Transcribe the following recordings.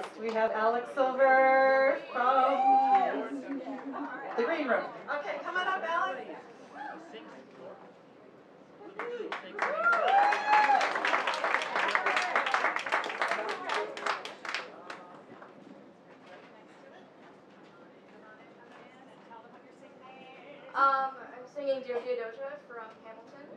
next we have Alex Silver from the green room. Okay, come on up, Alex. Um, I'm singing Dear Theodosia from Hamilton.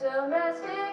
domestic